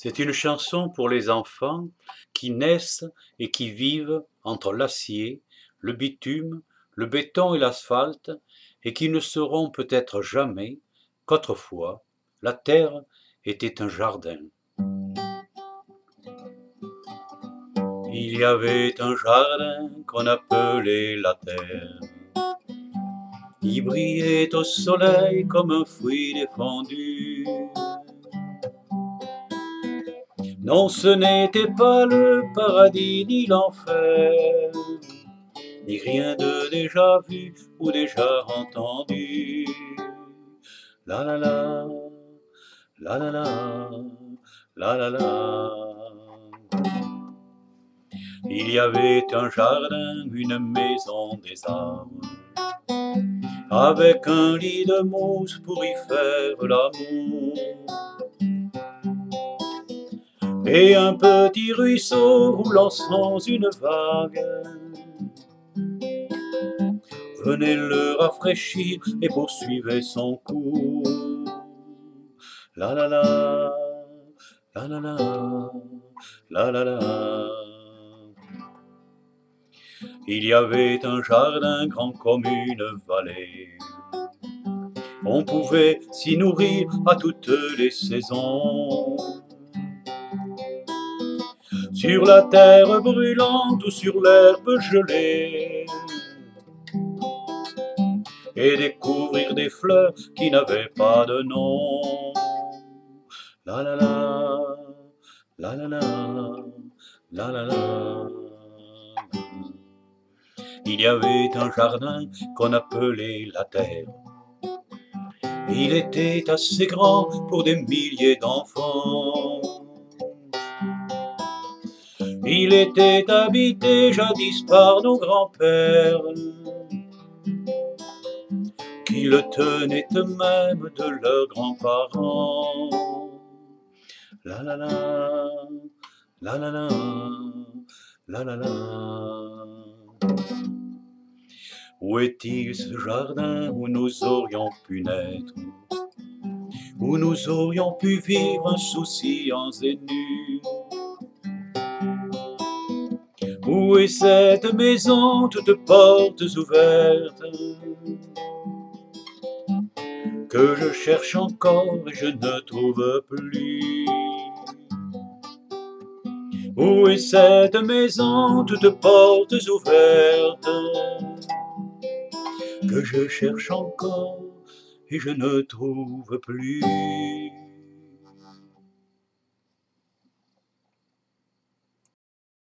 C'est une chanson pour les enfants qui naissent et qui vivent entre l'acier, le bitume, le béton et l'asphalte, et qui ne sauront peut-être jamais qu'autrefois la terre était un jardin. Il y avait un jardin qu'on appelait la terre. Il brillait au soleil comme un fruit défendu. Non, ce n'était pas le paradis ni l'enfer, ni rien de déjà vu ou déjà entendu. La la la, la la la, la la la. Il y avait un jardin, une maison des arbres, avec un lit de mousse pour y faire l'amour et un petit ruisseau roulant sans une vague venait le rafraîchir et poursuivait son cours. La la la, la la la, la la la. Il y avait un jardin grand comme une vallée. On pouvait s'y nourrir à toutes les saisons sur la terre brûlante ou sur l'herbe gelée, et découvrir des fleurs qui n'avaient pas de nom. La la la, la la la, la la la. Il y avait un jardin qu'on appelait la terre. Il était assez grand pour des milliers d'enfants. Il était habité jadis par nos grands-pères, qui le tenaient eux-mêmes de leurs grands-parents. La la la, la la la, la la la. Où est-il ce jardin où nous aurions pu naître, où nous aurions pu vivre insouciants et nus où est cette maison toutes portes ouvertes? Que je cherche encore et je ne trouve plus. Où est cette maison toutes portes ouvertes? Que je cherche encore et je ne trouve plus